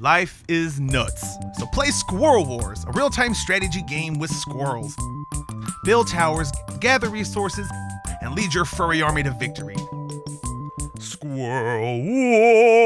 Life is nuts. So play SquirrelWarz, a real time strategy game with squirrels. Build towers, gather resources, and lead your furry army to victory. SquirrelWarz!